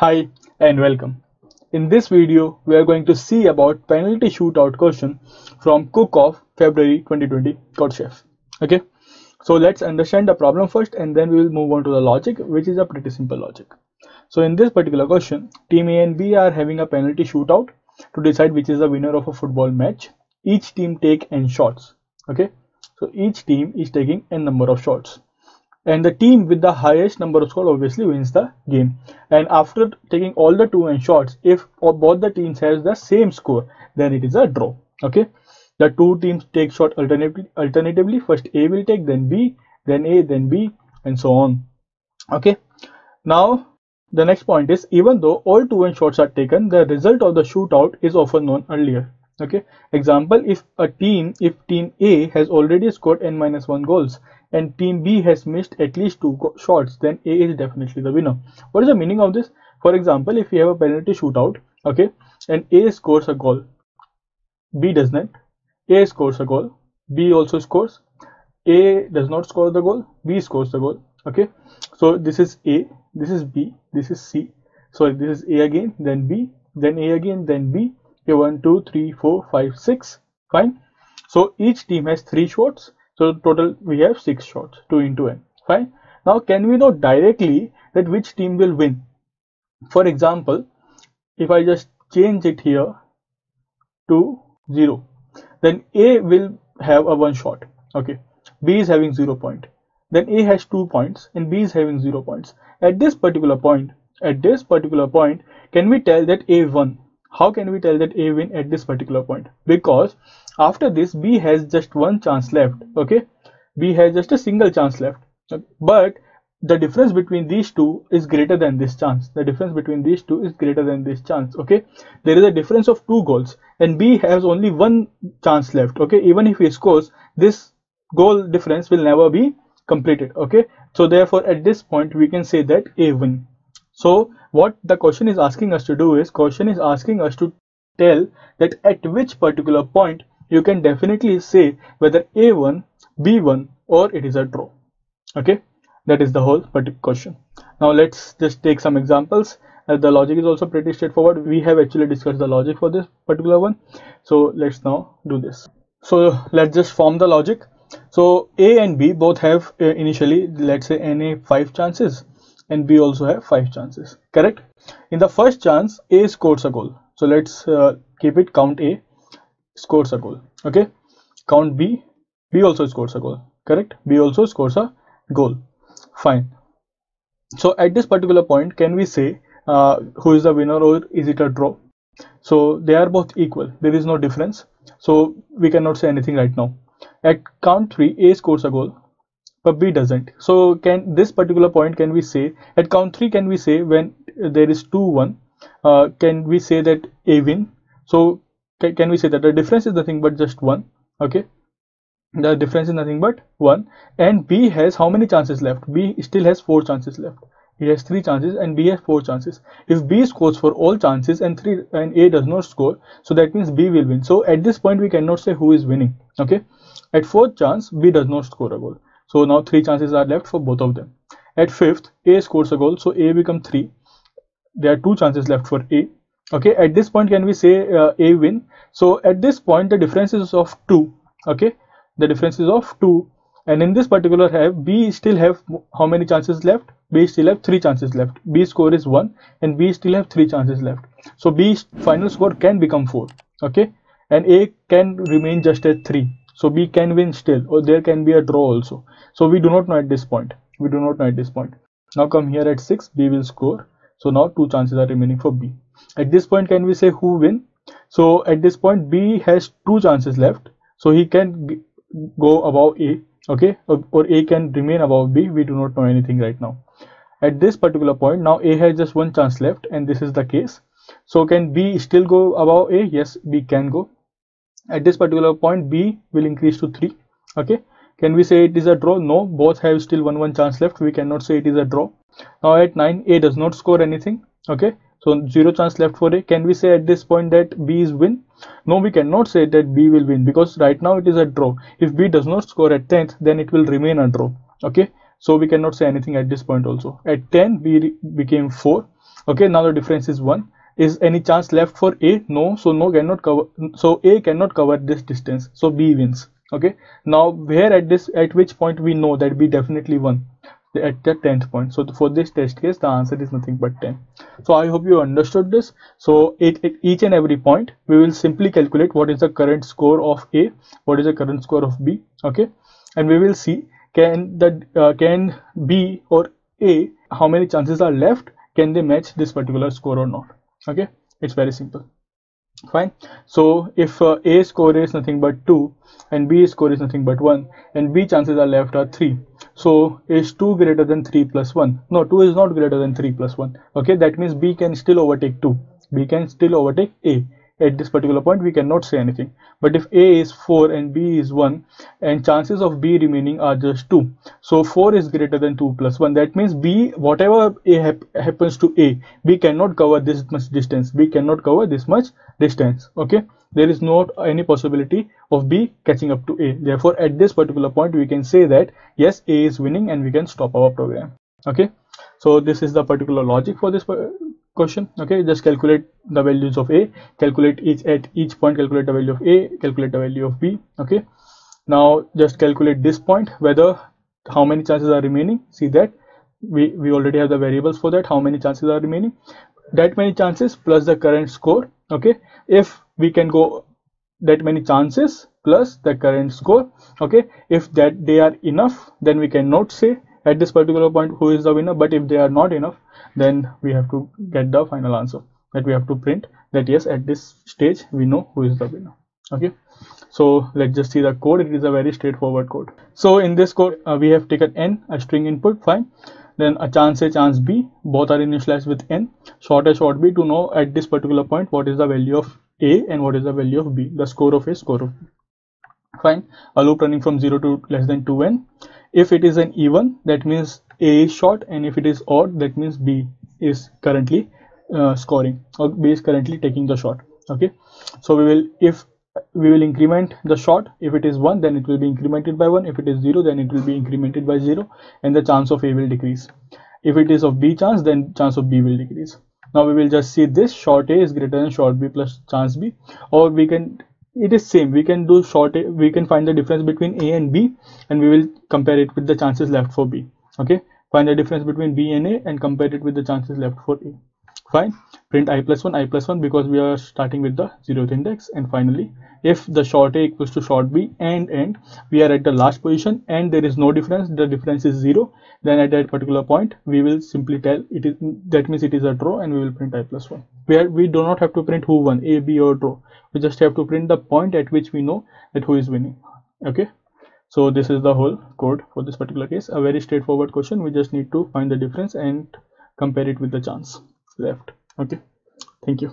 Hi and welcome. In this video, we are going to see about penalty shootout question from Cook-Off February 2020 CodeChef. Okay, so let's understand the problem first and then we will move on to the logic, which is a pretty simple logic. So in this particular question, team A and B are having a penalty shootout to decide which is the winner of a football match. Each team take n shots. Okay, so each team is taking n number of shots and the team with the highest number of score obviously wins the game. And after taking all the two and shots if both the teams has the same score then it is a draw. Okay? The two teams take shot alternatively alternatively. First a will take then b then a then b and so on. Okay? Now the next point is even though all two and shots are taken the result of the shootout is often known earlier. Okay? Example if a team if team a has already scored n minus 1 goals and team B has missed at least two shots, then A is definitely the winner. What is the meaning of this? For example, if we have a penalty shootout, okay, and A scores a goal, B does not, A scores a goal, B also scores, A does not score the goal, B scores the goal, okay. So this is A, this is B, this is C. Sorry, this is A again, then B, then A again, then B. Okay, one, two, three, four, five, six. Fine. So each team has three shots so total we have six shots, two into n. Fine. Now can we know directly that which team will win? For example, if I just change it here to zero, then A will have a one shot. Okay. B is having zero point. Then A has two points and B is having zero points. At this particular point, at this particular point, can we tell that A won? How can we tell that A win at this particular point? Because after this b has just one chance left okay? B has just a single chance left. But the difference between these two is greater than this chance. The difference between these two is greater than this chance okay? There is a difference of two goals and b has only one chance left okay? Even if he scores this goal difference will never be completed okay? So therefore at this point we can say that a win so what the question is asking us to do is question is asking us to tell that at which particular point you can definitely say whether A1, B1 or it is a draw. Okay, that is the whole question. Now let's just take some examples. Uh, the logic is also pretty straightforward. We have actually discussed the logic for this particular one. So let's now do this. So let's just form the logic. So A and B both have uh, initially let's say NA 5 chances and B also have 5 chances. Correct? In the first chance A scores a goal. So let's uh, keep it count A scores a goal. Okay? Count b b also scores a goal. Correct? B also scores a goal. Fine. So at this particular point can we say uh, who is the winner or is it a draw? So they are both equal. There is no difference. So we cannot say anything right now. At count 3 a scores a goal but b doesn't. So can this particular point can we say at count 3 can we say when there is 2 1 uh, can we say that a win? So can we say that the difference is nothing but just one okay? The difference is nothing but one. And b has how many chances left? B still has four chances left. He has three chances and b has four chances. If b scores for all chances and three and a does not score so that means b will win. So at this point we cannot say who is winning okay? At fourth chance b does not score a goal so now three chances are left for both of them. At fifth a scores a goal. So a become three. There are two chances left for a. Okay at this point can we say uh, a win? So at this point the difference is of 2 okay the difference is of 2 and in this particular have b still have how many chances left? B still have three chances left. B score is 1 and b still have three chances left. So b final score can become 4 okay and a can remain just at 3 so b can win still. Or there can be a draw also. So we do not know at this point. We do not know at this point. Now come here at 6 b will score. So now two chances are remaining for b. At this point can we say who win? So at this point b has two chances left. So he can go above a okay? Or, or a can remain above b. We do not know anything right now. At this particular point now a has just one chance left and this is the case. So can b still go above a? Yes b can go at this particular point b will increase to 3 okay. Can we say it is a draw? No. Both have still one one chance left. We cannot say it is a draw. Now at 9 a does not score anything. Okay. So zero chance left for a. Can we say at this point that b is win? No we cannot say that b will win because right now it is a draw. If b does not score at 10th then it will remain a draw. Okay. So we cannot say anything at this point also. At 10 b became 4 okay. Now the difference is 1 is any chance left for a? No. So no cannot cover so a cannot cover this distance. So b wins. Okay. Now where at this at which point we know that b definitely won? At the 10th point. So for this test case the answer is nothing but 10 so i hope you understood this. So at, each and every point we will simply calculate what is the current score of a what is the current score of b. Okay. And we will see can the uh, can b or a how many chances are left? Can they match this particular score or not okay? It's very simple. Fine? So if uh, a score is nothing but 2 and b score is nothing but 1 and b chances are left are 3 so is 2 greater than 3 plus 1 no 2 is not greater than 3 plus 1 okay? That means b can still overtake 2 b can still overtake a at this particular point we cannot say anything. But if a is 4 and b is 1 and chances of b remaining are just 2 so 4 is greater than 2 plus 1 that means b whatever a hap happens to a b cannot cover this much distance. B cannot cover this much distance. Okay? There is not any possibility of b catching up to a. Therefore at this particular point we can say that yes a is winning and we can stop our program. Okay? So this is the particular logic for this question okay? Just calculate the values of a calculate each at each point calculate the value of a calculate the value of b okay? Now just calculate this point whether how many chances are remaining. See that we we already have the variables for that how many chances are remaining. That many chances plus the current score okay? If we can go that many chances plus the current score okay? If that they are enough then we cannot say at this particular point who is the winner? But if they are not enough then we have to get the final answer that we have to print that yes at this stage we know who is the winner. Okay? So let's just see the code. It is a very straightforward code. So in this code uh, we have taken n a string input fine. Then a chance a chance b both are initialized with n. Short a short b to know at this particular point what is the value of a and what is the value of b the score of a score of b. Fine. A loop running from 0 to less than 2n if it is an even that means a is short and if it is odd that means b is currently uh, scoring or b is currently taking the shot okay? So we will if we will increment the shot if it is 1 then it will be incremented by 1 if it is 0 then it will be incremented by 0 and the chance of a will decrease. If it is of b chance then chance of b will decrease. Now we will just see this short a is greater than short b plus chance b or we can it is same. We can do short we can find the difference between a and b and we will compare it with the chances left for b. Okay? Find the difference between b and a and compare it with the chances left for a. Fine. Print i plus 1 i plus 1 because we are starting with the zeroth index. And finally if the short a equals to short b and end we are at the last position and there is no difference the difference is zero then at that particular point we will simply tell it is that means it is a draw and we will print i plus 1 where we do not have to print who won a b or draw. We just have to print the point at which we know that who is winning. Okay? So this is the whole code for this particular case. A very straightforward question. We just need to find the difference and compare it with the chance left. Okay? Thank you.